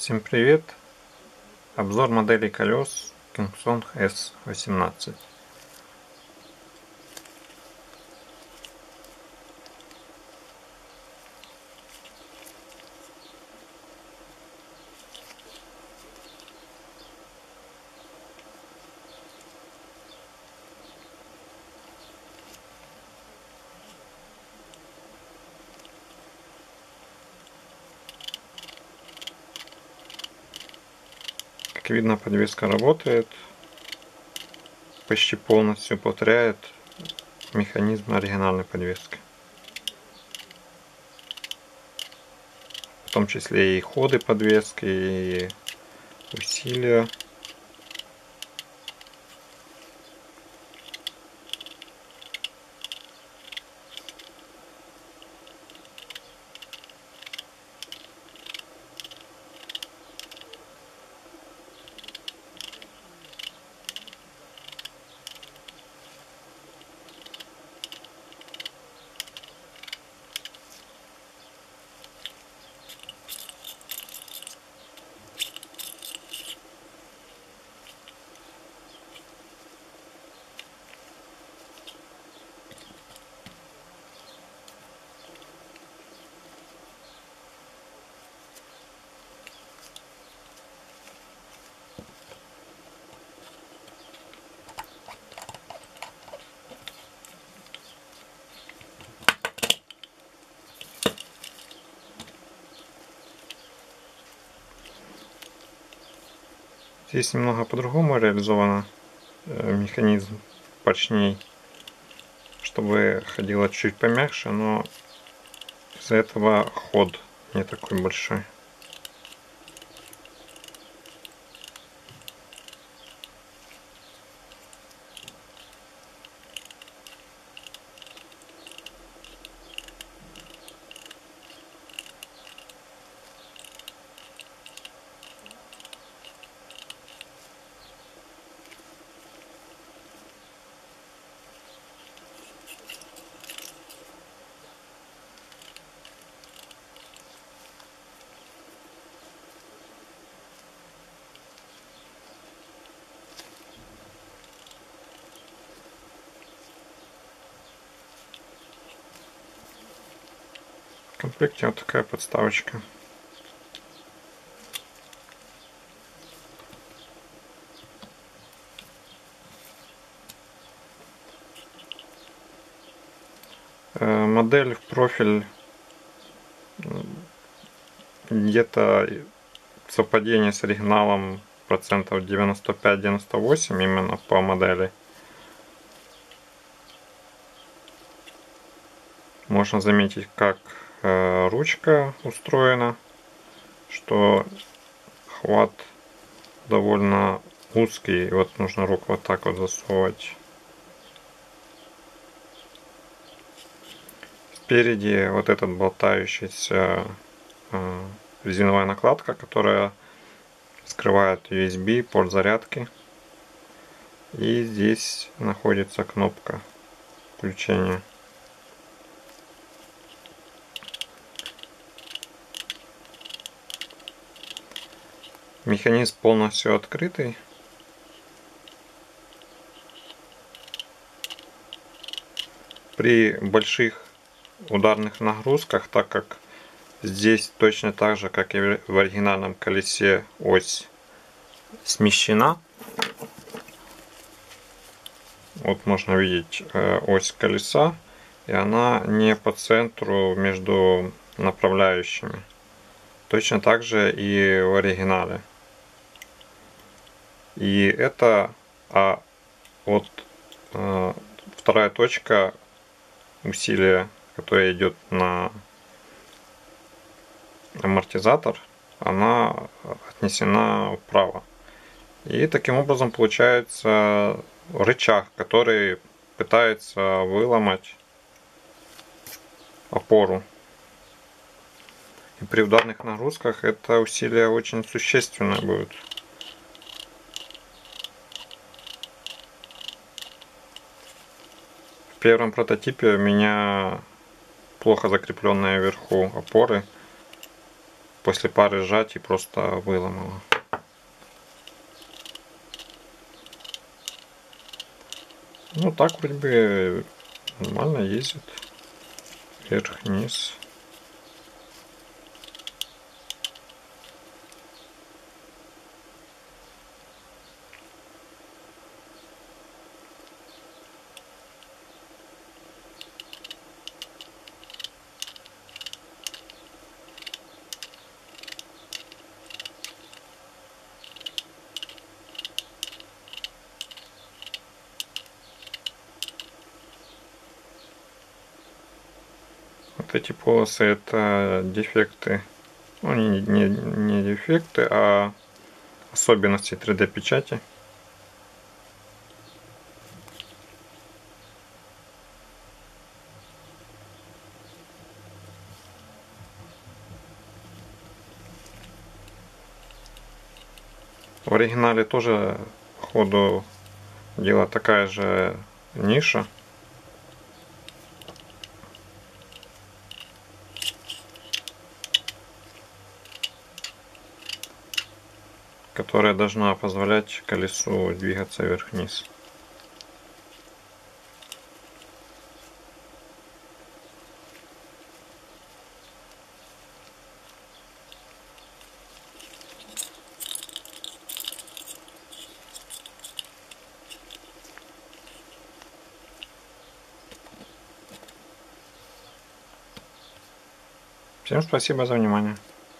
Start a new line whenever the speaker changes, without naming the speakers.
Всем привет! Обзор модели колес Kingsong S18. Видно, подвеска работает. Почти полностью повторяет механизм оригинальной подвески. В том числе и ходы подвески, и усилия. Здесь немного по-другому реализован механизм поршней, чтобы ходило чуть помягче, но из-за этого ход не такой большой. Комплекте вот такая подставочка. Э, модель в профиль где-то совпадение с оригиналом процентов 95-98 именно по модели. Можно заметить, как ручка устроена, что хват довольно узкий. Вот нужно руку вот так вот засовывать. Спереди вот этот болтающийся э, резиновая накладка, которая скрывает USB, порт зарядки. И здесь находится кнопка включения. Механизм полностью открытый. При больших ударных нагрузках, так как здесь точно так же, как и в оригинальном колесе, ось смещена. Вот можно видеть э, ось колеса, и она не по центру между направляющими. Точно так же и в оригинале. И это а вот а, вторая точка усилия, которая идет на амортизатор, она отнесена вправо. И таким образом получается рычаг, который пытается выломать опору. И при ударных нагрузках это усилие очень существенное будет. В первом прототипе у меня плохо закрепленные вверху опоры после пары сжатий просто выломало. Ну так вроде бы нормально ездит. Вверх-вниз. Вот эти полосы это дефекты, ну не, не, не дефекты, а особенности 3D печати. В оригинале тоже, ходу дела, такая же ниша. Которая должна позволять колесу двигаться вверх-вниз. Всем спасибо за внимание.